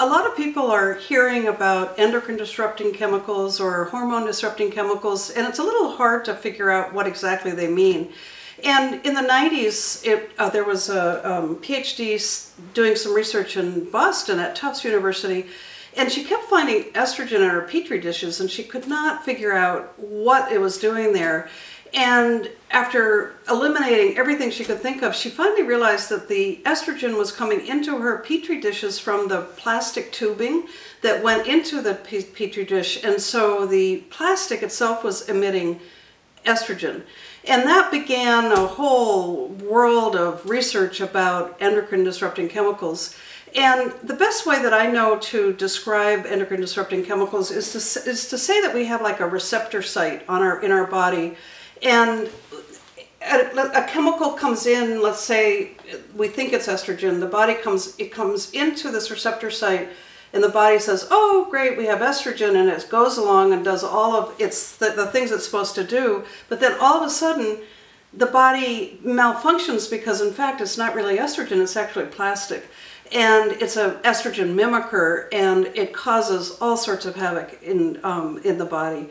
a lot of people are hearing about endocrine disrupting chemicals or hormone disrupting chemicals, and it's a little hard to figure out what exactly they mean. And in the 90s, it, uh, there was a um, PhD doing some research in Boston at Tufts University, and she kept finding estrogen in her petri dishes, and she could not figure out what it was doing there. And after eliminating everything she could think of, she finally realized that the estrogen was coming into her petri dishes from the plastic tubing that went into the petri dish. And so the plastic itself was emitting estrogen. And that began a whole world of research about endocrine disrupting chemicals. And the best way that I know to describe endocrine disrupting chemicals is to, is to say that we have like a receptor site on our, in our body. And a, a chemical comes in, let's say we think it's estrogen, the body comes, it comes into this receptor site and the body says, oh, great, we have estrogen, and it goes along and does all of its the, the things it's supposed to do. But then all of a sudden, the body malfunctions because, in fact, it's not really estrogen, it's actually plastic. And it's an estrogen mimicker, and it causes all sorts of havoc in, um, in the body.